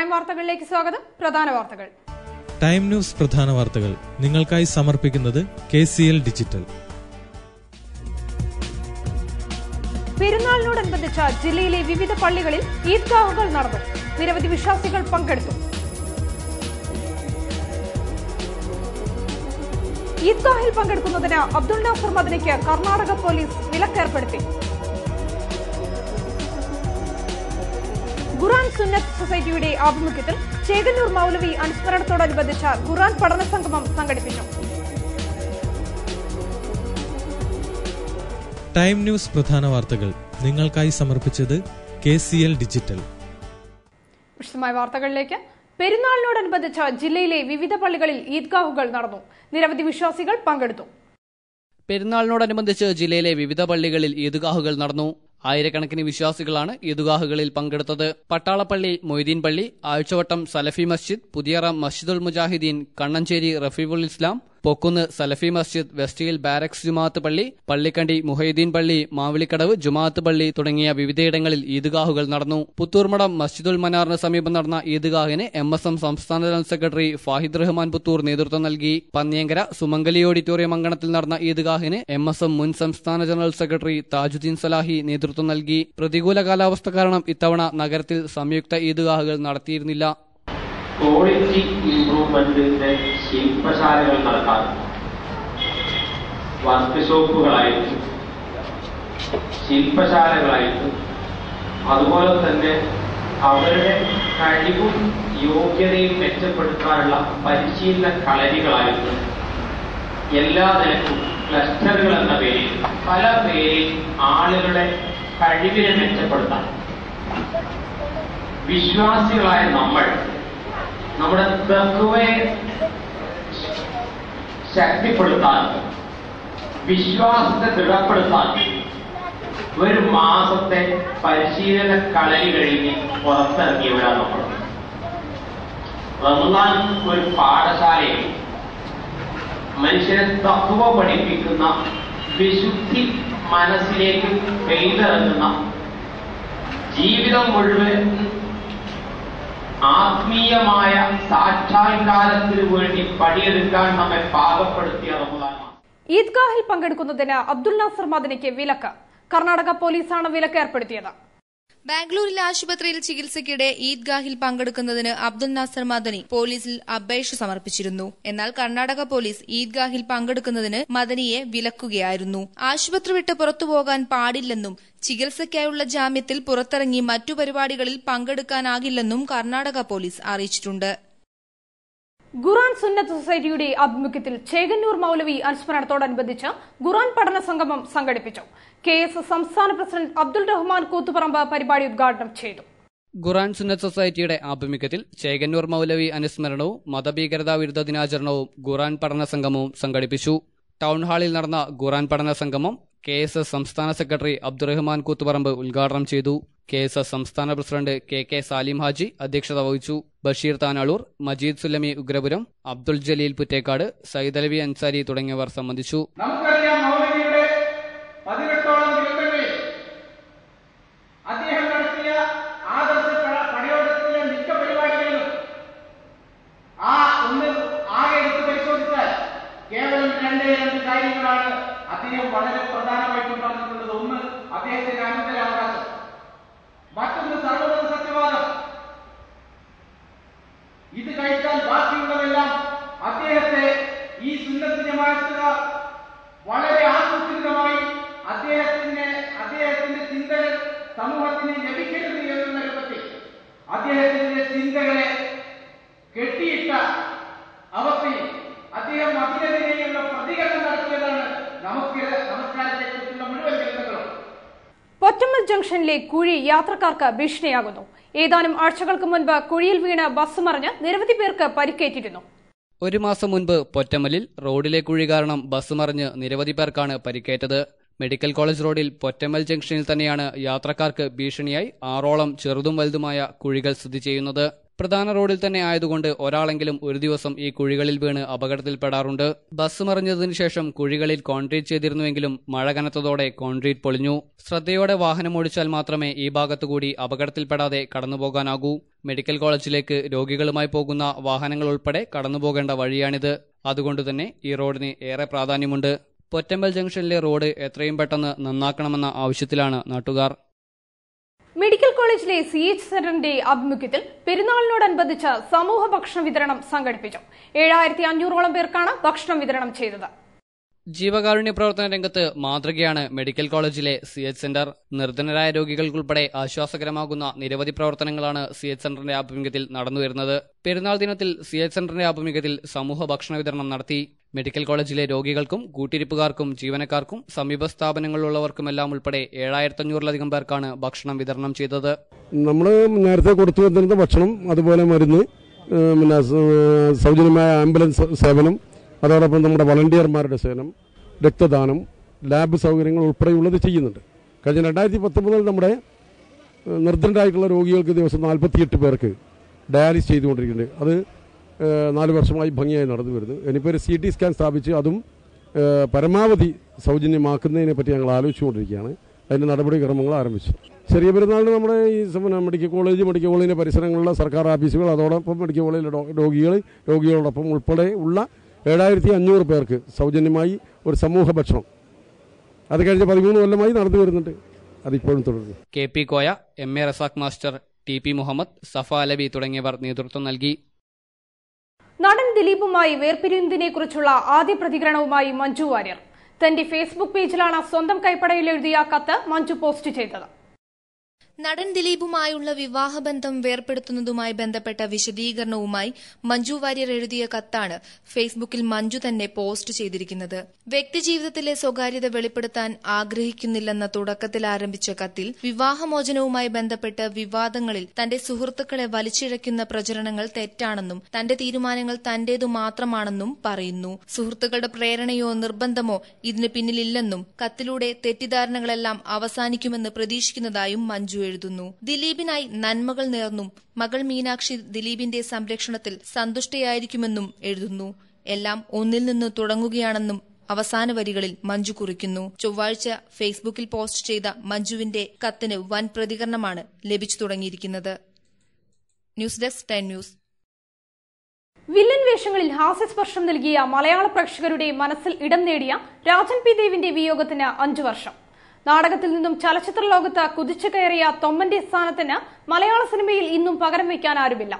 Time വാർത്തകളിലേക്ക് സ്വാഗതം. പ്രധാന വാർത്തകൾ. ടൈം ന്യൂസ് പ്രധാന വാർത്തകൾ. നിങ്ങൾക്കായി സമർപ്പിക്കുന്നത് കെ സി എൽ ഡിജിറ്റൽ. പെരുന്നാളിനോടനുബന്ധിച്ച ജില്ലയിലെ വിവിധ പള്ളികളിൽ ഈദ്ഗാഹുകൾ നടന്നു. നിരവധി വിശ്വാസികൾ പങ്കെടുത്തു. ഈദ്ഗാഹിൽ പങ്കെടുക്കുന്നതിന് അബ്ദുൾ നാസർ മദനയ്ക്ക് കർണാടക പോലീസ് വിലക്കേർപ്പെടുത്തി. ഖുറാൻ സുന്നത്ത് സൊസൈറ്റിയുടെ ആഭിമുഖ്യത്തിൽ ചേകന്നൂർ മൗലവി അനുസ്മരണത്തോടനുബന്ധിച്ച ഖുറാൻ പഠന സംഗമം സംഘടിപ്പിച്ചു. ടൈം ന്യൂസ് പ്രധാന വാർത്തകൾ നിങ്ങൾക്കായി സമർപ്പിച്ചത് കെ സി എൽ ഡിജിറ്റൽ. വിശദമായ വാർത്തകളിലേക്ക്. പെരുന്നാളിനോടനുബന്ധിച്ച് ജില്ലയിലെ വിവിധ പള്ളികളിൽ ഈദ്ഗാഹുകൾ നടന്നു. നിരവധി വിശ്വാസികൾ പങ്കെടുത്തു. പെരുന്നാളിനോടനുബന്ധിച്ച് ജില്ലയിലെ വിവിധ പള്ളികളിൽ ഈദ്ഗാഹുകൾ നടന്നു. ആയിരക്കണക്കിന് വിശ്വാസികളാണ് ഈദ്ഗാഹുകളിൽ പങ്കെടുത്തത്. പട്ടാളപ്പള്ളി മൊയ്തീൻപള്ളി ആഴ്ചവട്ടം Salafi Masjid Puthiyara Masjidul Mujahideen Kannancheri Rafeebul Islam Pokkunnu Salafi Masjid West Hill barracks Jumaath പള്ളി പള്ളിക്കണ്ടി മുഹൈദ്ദീൻ പള്ളി മാവിളിക്കടവ് ജുമാത്ത് പള്ളി തുടങ്ങിയ വിവിധയിടങ്ങളിൽ ഈദ്ഗാഹുകൾ നടന്നു. പുത്തൂർമടം മസ്ജിദുൽ മനാറിന് സമീപം നടന്ന ഈദ്ഗാഹിന് എം എസ് എം സംസ്ഥാന ജനറൽ സെക്രട്ടറി ഫാഹിദ് റഹ്മാൻ പുത്തൂർ നേതൃത്വം നൽകി. പന്നിയങ്കര സുമംഗലി ഓഡിറ്റോറിയം അങ്കണത്തിൽ നടന്ന ഈദ്ഗാഹിന് എം എസ് എം മുൻ സംസ്ഥാന ജനറൽ സെക്രട്ടറി താജുദ്ദീൻ സലാഹി നേതൃത്വം നൽകി. പ്രതികൂല കാലാവസ്ഥ കാരണം ഇത്തവണ നഗരത്തിൽ സംയുക്ത ഈദ്ഗാഹുകൾ നടത്തിയിരുന്നില്ല. ക്വാളിറ്റി ഇംപ്രൂവ്മെന്റിന്റെ ശില്പശാലകൾ നടത്താറുണ്ട് വർക്ക് ശില്പശാലകളായിട്ടും ശില്പശാലകളായിട്ട് അതുപോലെ തന്നെ അവരുടെ കഴിവും യോഗ്യതയും മെച്ചപ്പെടുത്താനുള്ള പരിശീലന കളരികളായിട്ട് എല്ലാ നിലക്കും ക്ലസ്റ്ററുകൾ എന്ന പേരിൽ പല പേരിൽ ആളുകളുടെ കഴിവിനെ മെച്ചപ്പെടുത്താൻ വിശ്വാസികളായ നമ്മൾ നമ്മുടെ തത്വയെ ശക്തിപ്പെടുത്താൻ വിശ്വാസത്തെ ദൃഢപ്പെടുത്താൻ ഒരു മാസത്തെ പരിശീലന കളരി കഴിഞ്ഞ് പുറത്തിറങ്ങിയവരാണ് നമ്മൾ. റമദാൻ ഒരു പാഠശാലയിൽ മനുഷ്യനെ തത്വ പഠിപ്പിക്കുന്ന വിശുദ്ധി മനസ്സിലേക്ക് പെയ്തിറങ്ങുന്ന ജീവിതം മുഴുവൻ ആത്മീയമായ സാക്ഷാത്കാരത്തിന് വേണ്ടി പണിയെടുക്കാൻ നമ്മെ പാകപ്പെടുത്തിയ ഈദ്ഗാഹിൽ പങ്കെടുക്കുന്നതിന് അബ്ദുൽ നാസർ മദനിക്ക് വിലക്ക്. കർണാടക പോലീസാണ് വിലക്ക് ഏർപ്പെടുത്തിയത്. ബാംഗ്ലൂരിലെ ആശുപത്രിയിൽ ചികിത്സയ്ക്കിടെ ഈദ്ഗാഹിൽ പങ്കെടുക്കുന്നതിന് അബ്ദുൽ നാസർ മദനി പോലീസിൽ അപേക്ഷ സമർപ്പിച്ചിരുന്നു. എന്നാൽ കർണാടക പോലീസ് ഈദ്ഗാഹിൽ പങ്കെടുക്കുന്നതിന് മദനിയെ വിലക്കുകയായിരുന്നു. ആശുപത്രി വിട്ട് പുറത്തുപോകാൻ പാടില്ലെന്നും ചികിത്സയ്ക്കായുള്ള ജാമ്യത്തിൽ പുറത്തിറങ്ങി മറ്റു പരിപാടികളിൽ പങ്കെടുക്കാനാകില്ലെന്നും കർണാടക പോലീസ് അറിയിച്ചിട്ടുണ്ട്. ഖുറാൻ സുന്നത്ത് സൊസൈറ്റിയുടെ ആഭിമുഖ്യത്തിൽ ചേകന്നൂർ മൗലവി അനുസ്മരണത്തോടനുബന്ധിച്ച് ഖുറാൻ പഠന സംഗമം സംഘടിപ്പിച്ചു. കെ എസ് സംസ്ഥാന പ്രസിഡന്റ് അബ്ദുൾ റഹ്മാൻ കൂത്തുപറമ്പ് പരിപാടി ഉദ്ഘാടനം ചെയ്തു. ഖുറാൻ സുന്നത്ത് സൊസൈറ്റിയുടെ ആഭിമുഖ്യത്തിൽ ചേകന്നൂർ മൗലവി അനുസ്മരണവും മതഭീകരതാ വിരുദ്ധ ദിനാചരണവും ഖുറാൻ പഠന സംഗമവും സംഘടിപ്പിച്ചു. ടൗൺ ഹാളിൽ നടന്ന ഖുറാൻ പഠന സംഗമം കെ എസ് എസ് സംസ്ഥാന സെക്രട്ടറി അബ്ദുറഹ്മാൻ കൂത്തുപറമ്പ് ഉദ്ഘാടനം ചെയ്തു. കെ എസ് എസ് സംസ്ഥാന president K K Salim Haji അധ്യക്ഷത വഹിച്ചു. ബഷീർ താനാളൂർ മജീദ് സുലമി ഉഗ്രപുരം അബ്ദുൾ ജലീൽ പുറ്റേക്കാട് സൈദലവി അൻസാരി തുടങ്ങിയവർ സംബന്ധിച്ചു. അദ്ദേഹത്തിന്റെ ചിന്തകളെ കെട്ടിയിട്ട അവസ്ഥയിൽ അദ്ദേഹം അതിനെതിരെയുള്ള പ്രതികരണം നടത്തിയതാണ് നമുക്ക് നമസ്കാരത്തെക്കുറിച്ചുള്ള മുഴുവൻ ഗ്രന്ഥങ്ങളും പൊറ്റമ്മൽ ജംഗ്ഷനിലെ കുഴി യാത്രക്കാർക്ക് ഭീഷണിയാകുന്നു. ഏതാനും ആഴ്ചകൾക്ക് മുൻപ് കുഴിയിൽ വീണ് ബസ് മറിഞ്ഞ് നിരവധി പേർക്ക് പരിക്കേറ്റിരുന്നു. ഒരു മാസം മുൻപ് പൊറ്റമ്മലിൽ റോഡിലെ കുഴി കാരണം ബസ് മറിഞ്ഞ് നിരവധി പേർക്കാണ് പരിക്കേറ്റത്. മെഡിക്കൽ കോളേജ് റോഡിൽ പൊറ്റമ്മൽ ജംഗ്ഷനിൽ തന്നെയാണ് യാത്രക്കാർക്ക് ഭീഷണിയായി ആറോളം ചെറുതും വലുതുമായ കുഴികൾ സ്ഥിതി ചെയ്യുന്നത്. പ്രധാന റോഡിൽ തന്നെ ആയതുകൊണ്ട് ഒരാളെങ്കിലും ഒരു ദിവസം ഈ കുഴികളിൽ വീണ് അപകടത്തിൽപ്പെടാറുണ്ട്. ബസ് മറിഞ്ഞതിനു ശേഷം കുഴികളിൽ കോൺക്രീറ്റ് ചെയ്തിരുന്നുവെങ്കിലും മഴ കനത്തതോടെ കോൺക്രീറ്റ് പൊളിഞ്ഞു. ശ്രദ്ധയോടെ വാഹനം ഓടിച്ചാൽ മാത്രമേ ഈ ഭാഗത്തുകൂടി അപകടത്തിൽപ്പെടാതെ കടന്നുപോകാനാകൂ. മെഡിക്കൽ കോളേജിലേക്ക് രോഗികളുമായി പോകുന്ന വാഹനങ്ങൾ ഉൾപ്പെടെ കടന്നുപോകേണ്ട വഴിയാണിത്. അതുകൊണ്ടുതന്നെ ഈ റോഡിന് ഏറെ പ്രാധാന്യമുണ്ട്. പൊറ്റമ്പൽ ജംഗ്ഷനിലെ റോഡ് എത്രയും പെട്ടെന്ന് നന്നാക്കണമെന്ന ആവശ്യത്തിലാണ് നാട്ടുകാർ. മെഡിക്കൽ കോളേജിലെ സി എച്ച് സെന്ററിന്റെ ആഭിമുഖ്യത്തിൽ പെരുന്നാളിനോടനുബന്ധിച്ച് സമൂഹ ഭക്ഷണ വിതരണം സംഘടിപ്പിച്ചു. ഏഴായിരത്തി അഞ്ഞൂറോളം പേർക്കാണ് ഭക്ഷണം വിതരണം ചെയ്തത്. ജീവകാരുണ്യ പ്രവർത്തന രംഗത്ത് മാതൃകയാണ് മെഡിക്കൽ കോളേജിലെ സി എച്ച് സെന്റർ. നിർധനരായ രോഗികൾക്കുൾപ്പെടെ ആശ്വാസകരമാകുന്ന നിരവധി പ്രവർത്തനങ്ങളാണ് സി എച്ച് സെന്ററിന്റെ ആഭിമുഖ്യത്തിൽ നടന്നുവരുന്നത്. പെരുന്നാൾ ദിനത്തിൽ സി എച്ച് സെന്ററിന്റെ ആഭിമുഖ്യത്തിൽ സമൂഹ ഭക്ഷണ വിതരണം നടത്തി. മെഡിക്കൽ കോളേജിലെ രോഗികൾക്കും കൂട്ടിരിപ്പുകാർക്കും ജീവനക്കാർക്കും സമീപ സ്ഥാപനങ്ങളിലുള്ളവർക്കുമെല്ലാം ഉൾപ്പെടെ ഏഴായിരത്തഞ്ഞൂറിലധികം പേർക്കാണ് ഭക്ഷണം വിതരണം ചെയ്തത്. നമ്മൾ നേരത്തെ കൊടുത്തു വന്നിരുന്ന ഭക്ഷണം അതുപോലെ മരുന്ന് പിന്നെ സൗജന്യമായ ആംബുലൻസ് സേവനം അതോടൊപ്പം നമ്മുടെ വളണ്ടിയർമാരുടെ സേവനം രക്തദാനം ലാബ് സൗകര്യങ്ങൾ ഉൾപ്പെടെയുള്ളത് ചെയ്യുന്നുണ്ട്. കഴിഞ്ഞ രണ്ടായിരത്തി പത്തൊമ്പതിൽ നമ്മുടെ ഏഹ് രോഗികൾക്ക് ദിവസം നാൽപ്പത്തിയെട്ട് പേർക്ക് ഡയാലിസ് ചെയ്തുകൊണ്ടിരിക്കുന്നുണ്ട്. അത് നാല് വർഷമായി ഭംഗിയായി നടന്നു വരുന്നു. ഇനിയിപ്പോൾ ഒരു സി ടി സ്കാൻ സ്ഥാപിച്ച് അതും പരമാവധി സൗജന്യമാക്കുന്നതിനെ പറ്റി ഞങ്ങൾ ആലോചിച്ചുകൊണ്ടിരിക്കുകയാണ്. അതിന്റെ നടപടിക്രമങ്ങൾ ആരംഭിച്ചു. ചെറിയ പെരുന്നാളിന് നമ്മുടെ ഈ മെഡിക്കൽ കോളേജ് മെഡിക്കൽ കോളേജിന്റെ പരിസരങ്ങളിലുള്ള സർക്കാർ ഓഫീസുകൾ അതോടൊപ്പം മെഡിക്കൽ കോളേജിലെ രോഗികൾ രോഗികളോടൊപ്പം ഉൾപ്പെടെ ഉള്ള ഏഴായിരത്തി അഞ്ഞൂറ് പേർക്ക് സൗജന്യമായി ഒരു സമൂഹ ഭക്ഷണം. അത് കഴിഞ്ഞ പതിമൂന്ന് കൊല്ലമായി നടന്നു വരുന്നുണ്ട്. അതിപ്പോഴും തുടരുന്നു. K P Koya M A Razak master T P Muhammad Safa Alavi തുടങ്ങിയവർ നേതൃത്വം നൽകി. നടൻ ദിലീപുമായി വേർപിരിയുന്നതിനെക്കുറിച്ചുള്ള ആദ്യ പ്രതികരണവുമായി മഞ്ജു വാര്യർ. തന്റെ ഫേസ്ബുക്ക് പേജിലാണ് സ്വന്തം കൈപ്പടയിൽ എഴുതിയ കത്ത് മഞ്ജു പോസ്റ്റ് ചെയ്തത്. നടൻ ദിലീപുമായുള്ള വിവാഹബന്ധം വേർപ്പെടുത്തുന്നതുമായി ബന്ധപ്പെട്ട വിശദീകരണവുമായി മഞ്ജു വാര്യർ എഴുതിയ കത്താണ് ഫേസ്ബുക്കിൽ മഞ്ജു തന്നെ പോസ്റ്റ് ചെയ്തിരിക്കുന്നത്. വ്യക്തിജീവിതത്തിലെ സ്വകാര്യത വെളിപ്പെടുത്താൻ ആഗ്രഹിക്കുന്നില്ലെന്ന തുടക്കത്തിൽ ആരംഭിച്ച കത്തിൽ വിവാഹമോചനവുമായി ബന്ധപ്പെട്ട് വിവാദങ്ങളിൽ തന്റെ സുഹൃത്തുക്കളെ വലിച്ചിഴയ്ക്കുന്ന പ്രചരണങ്ങൾ തെറ്റാണെന്നും തന്റെ തീരുമാനങ്ങൾ തന്റേതു മാത്രമാണെന്നും പറയുന്നു. സുഹൃത്തുക്കളുടെ പ്രേരണയോ നിർബന്ധമോ ഇതിന് പിന്നിലില്ലെന്നും കത്തിലൂടെ തെറ്റിദ്ധാരണകളെല്ലാം അവസാനിക്കുമെന്ന് പ്രതീക്ഷിക്കുന്നതായും മഞ്ജു എഴുതുന്നു. ദിലീപിനായി നന്മകൾ നേർന്നും മകൾ മീനാക്ഷി ദിലീപിന്റെ സംരക്ഷണത്തിൽ സന്തുഷ്ടയായിരിക്കുമെന്നും എഴുതുന്നു. എല്ലാം ഒന്നിൽ നിന്ന് തുടങ്ങുകയാണെന്നും അവസാന വരികളിൽ മഞ്ജു കുറിക്കുന്നു. ചൊവ്വാഴ്ച ഫേസ്ബുക്കിൽ പോസ്റ്റ് ചെയ്ത മഞ്ജുവിന്റെ കത്തിന് വൻ പ്രതികരണമാണ് ലഭിച്ചു തുടങ്ങിയിരിക്കുന്നത്. News desk time news. Villain വേഷങ്ങളിൽ ഹാസ്യസ്പർശം നൽകിയ മലയാള പ്രേക്ഷകരുടെ മനസ്സിൽ ഇടം നേടിയ രാജൻ പി ദേവിന്റെ വിയോഗത്തിന് അഞ്ചു വർഷം. നാടകത്തിൽ നിന്നും ചലച്ചിത്ര ലോകത്ത് കുതിച്ചു കയറിയ തൊമ്മന്റെ സ്ഥാനത്തിന് മലയാള സിനിമയിൽ ഇന്നും പകരം വയ്ക്കാൻ ആരുമില്ല.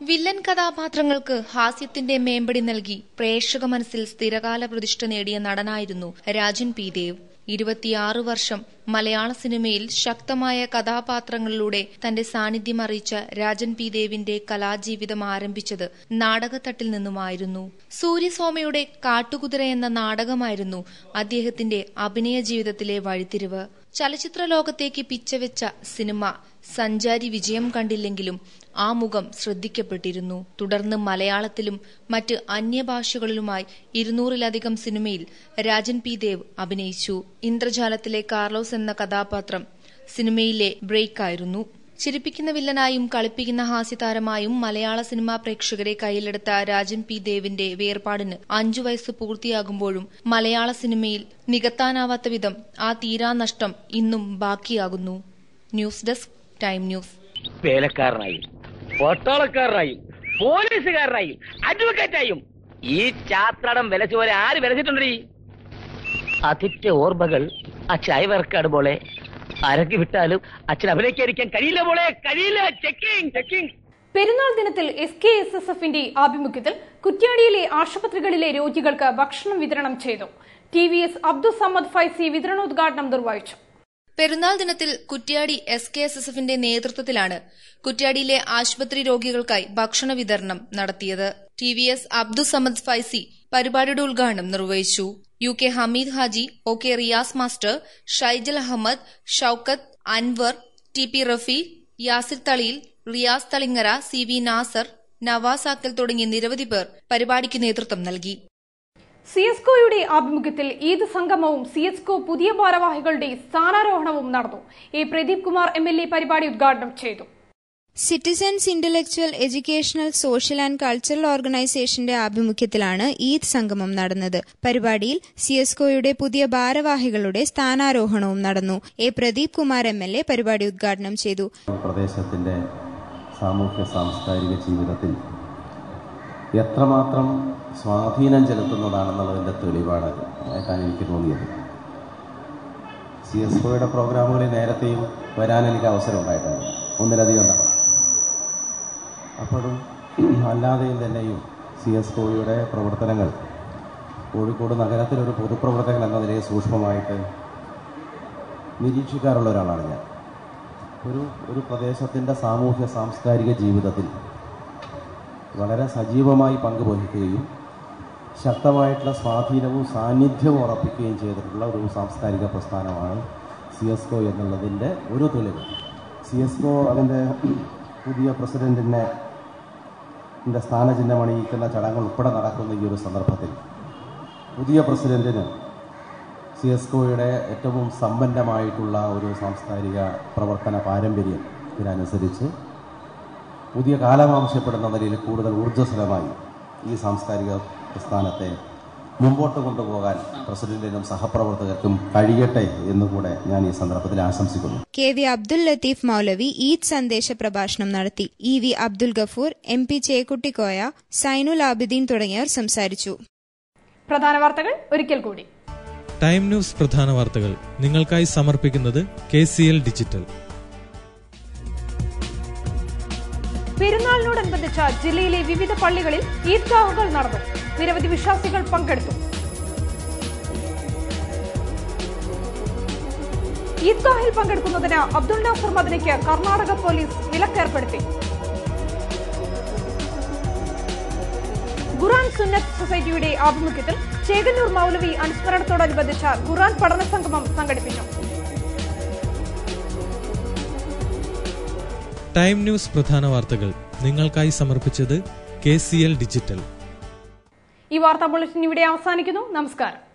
വില്ലൻ കഥാപാത്രങ്ങൾക്ക് ഹാസ്യത്തിന്റെ മേമ്പടി നൽകി പ്രേക്ഷക മനസ്സിൽ സ്ഥിരകാല പ്രതിഷ്ഠ നേടിയ നടനായിരുന്നു രാജൻ പി ദേവ്. ഇരുപത്തിയാറ് വർഷം മലയാള സിനിമയിൽ ശക്തമായ കഥാപാത്രങ്ങളിലൂടെ തന്റെ സാന്നിധ്യം അറിയിച്ച രാജൻ പി ദേവിന്റെ കലാജീവിതം ആരംഭിച്ചത് നാടകത്തട്ടിൽ നിന്നുമായിരുന്നു. സൂര്യസ്വാമിയുടെ കാട്ടുകുതിര എന്ന നാടകമായിരുന്നു അദ്ദേഹത്തിന്റെ അഭിനയ ജീവിതത്തിലെ വഴിത്തിരിവ്. ചലച്ചിത്ര ലോകത്തേക്ക് പിച്ചവെച്ച സിനിമ സഞ്ചാരി വിജയം കണ്ടില്ലെങ്കിലും ആ മുഖം ശ്രദ്ധിക്കപ്പെട്ടിരുന്നു. തുടർന്ന് മലയാളത്തിലും മറ്റ് അന്യഭാഷകളിലുമായി ഇരുന്നൂറിലധികം സിനിമയിൽ രാജൻ പി ദേവ് അഭിനയിച്ചു. ഇന്ദ്രജാലത്തിലെ കാർലോസ് എന്ന കഥാപാത്രം സിനിമയിലെ ബ്രേക്കായിരുന്നു. ചിരിപ്പിക്കുന്ന വില്ലനായും കളിപ്പിക്കുന്ന ഹാസ്യതാരമായും മലയാള സിനിമാ പ്രേക്ഷകരെ കയ്യിലെടുത്ത രാജൻ പി ദേവിന്റെ വേർപാടിന് അഞ്ചു വയസ്സ് പൂർത്തിയാകുമ്പോഴും മലയാള സിനിമയിൽ നികത്താനാവാത്ത വിധം ആ തീരാനഷ്ടം ഇന്നും ബാക്കിയാകുന്നു. News desk time news. വേലക്കാരനായും പോലീസുകാരനായും അഡ്വക്കേറ്റായും. ഈ ചാത്രടം വിലച്ചുപോലെ ആര് വിലച്ചിട്ടുണ്ടീ അതിന്റെ ഓർമ്മകൾ അച്ഛൻ അയവിറക്കാട് പോലെ അരക്ക് വിട്ടാലും അച്ഛൻ അഭിനയിക്കാതിരിക്കാൻ കഴിയില്ല മോളെ കഴിയില്ല. ചെക്കിങ് ചെക്കിങ് പെരുന്നാൾ ദിനത്തിൽ എസ് കെ എസ് എസ് എഫിന്റെ ആഭിമുഖ്യത്തിൽ കുറ്റ്യാടിയിലെ ആശുപത്രികളിലെ രോഗികൾക്ക് ഭക്ഷണം വിതരണം ചെയ്തു. T V S Abdul Samad Faizi വിതരണോദ്ഘാടനം നിർവഹിച്ചു. പെരുന്നാൾ ദിനത്തിൽ Kuttiady S K S S എഫിന്റെ നേതൃത്വത്തിലാണ് കുറ്റ്യാടിയിലെ ആശുപത്രി രോഗികൾക്കായി ഭക്ഷണ വിതരണം നടത്തിയത്. T V S Abdussamad Faizi പരിപാടിയുടെ ഉദ്ഘാടനം നിർവഹിച്ചു. U K Hameed Haji O K Riyas master Shaijal Ahammed Shoukath Anwar T P Rafi Yasir Thaliyil Riyas Thalingara C V Nasser Navas Aakkal തുടങ്ങിയ നിരവധി പേർ പരിപാടിക്ക് നേതൃത്വം നൽകി. സി എസ് കോയുടെ ആഭിമുഖ്യത്തിൽ ഈദ് സംഗമവും സി എസ് കോ പുതിയ ഭാരവാഹികളുടെ സ്ഥാനാരോഹണവും നടന്നു. A Pradeep Kumar M L A പരിപാടി ഉദ്ഘാടനം ചെയ്തു. Citizens intellectual educational social and cultural ഓർഗനൈസേഷന്റെ ആഭിമുഖ്യത്തിലാണ് ഈദ് സംഗമം നടന്നത്. പരിപാടിയിൽ സിഎസ്കോയുടെ പുതിയ ഭാരവാഹികളുടെ സ്ഥാനാരോഹണവും നടന്നു. A Pradeep Kumar M L A പരിപാടി ഉദ്ഘാടനം ചെയ്തു. പ്രദേശത്തിന്റെ സാമൂഹ്യ സാംസ്കാരിക ജീവിതത്തിൽ എത്രമാത്രം സ്വാധീനം ചെലുത്തുന്നതാണെന്നുള്ളതിന്റെ തെളിവാണ് ആയിട്ടാണ് എനിക്ക് തോന്നിയത്. സി എസ് ഒയുടെ പ്രോഗ്രാമുകളിൽ നേരത്തെയും വരാൻ എനിക്ക് അവസരം ഉണ്ടായിട്ടുണ്ട് ഒന്നിലധികം തവണ. അപ്പോഴും അല്ലാതെയും തന്നെയും സി എസ് ഒയുടെ പ്രവർത്തനങ്ങൾ കോഴിക്കോട് നഗരത്തിലൊരു പൊതുപ്രവർത്തകൻ എന്ന നിലയിൽ സൂക്ഷ്മമായിട്ട് നിരീക്ഷിക്കാറുള്ള ഒരാളാണ് ഞാൻ. ഒരു ഒരു പ്രദേശത്തിന്റെ സാമൂഹ്യ സാംസ്കാരിക ജീവിതത്തിൽ വളരെ സജീവമായി പങ്കുവഹിക്കുകയും ശക്തമായിട്ടുള്ള സ്വാധീനവും സാന്നിധ്യവും ഉറപ്പിക്കുകയും ചെയ്തിട്ടുള്ള ഒരു സാംസ്കാരിക പ്രസ്ഥാനമാണ് സി എസ് കോ എന്നുള്ളതിന്റെ ഒരു തെളിവ്. സി എസ് കോ അതിന്റെ പുതിയ പ്രസിഡന്റിനെ ന്റെ സ്ഥാനചിഹ്നം അണിയിക്കുന്ന ചടങ്ങ് ഉൾപ്പെടെ നടക്കുന്ന ഈ ഒരു സന്ദർഭത്തിൽ പുതിയ പ്രസിഡന്റിന് സി എസ് കോയുടെ ഏറ്റവും സമ്പന്നമായിട്ടുള്ള ഒരു സാംസ്കാരിക പ്രവർത്തന പാരമ്പര്യം ഇതിനനുസരിച്ച് പുതിയ കാലമാവശ്യപ്പെടുന്ന നിലയിൽ കൂടുതൽ ഊർജസ്വലമായി ഈ സാംസ്കാരിക പ്രസ്ഥാനത്തെ മുമ്പോട്ട് കൊണ്ടുപോകാൻ പ്രസിഡന്റിനും സഹപ്രവർത്തകർക്കും കഴിയട്ടെ എന്നുകൂടെ ഞാൻ ഈ സന്ദർഭത്തിൽ ആശംസിക്കുന്നു. കെ വി അബ്ദുൽ ലത്തീഫ് മൗലവി ഈദ് സന്ദേശ പ്രഭാഷണം നടത്തി. E V Abdul Gafoor M P Chekkuttykoya Sainul Abideen തുടങ്ങിയവർ സംസാരിച്ചു. പ്രധാന വാർത്തകൾ ഒരിക്കൽ കൂടി. ടൈം ന്യൂസ് പ്രധാന വാർത്തകൾ നിങ്ങൾക്കായി സമർപ്പിക്കുന്നത് കെ സി എൽ ഡിജിറ്റൽ. പെരുന്നാളിനോടനുബന്ധിച്ച് ജില്ലയിലെ വിവിധ പള്ളികളിൽ ഈദ്ഗാഹുകൾ നടന്നു. നിരവധി വിശ്വാസികൾ പങ്കെടുത്തു. ഈദ്ഗാഹിൽ പങ്കെടുക്കുന്നതിന് അബ്ദുൾ നാസർ മദനിക്ക് കർണാടക പോലീസ് വിലക്കേർപ്പെടുത്തി. ഖുറാൻ സുന്നത്ത് സൊസൈറ്റിയുടെ ആഭിമുഖ്യത്തിൽ ചേകന്നൂർ മൗലവി അനുസ്മരണത്തോടനുബന്ധിച്ച് ഖുറാൻ പഠന സംഗമം സംഘടിപ്പിച്ചു. ടൈം ന്യൂസ് പ്രധാന വാർത്തകൾ നിങ്ങൾക്കായി സമർപ്പിച്ചത് കെ സി എൽ ഡിജിറ്റൽ. ഈ വാർത്താ ബുള്ളറ്റിൻ ഇവിടെ അവസാനിക്കുന്നു. നമസ്കാരം.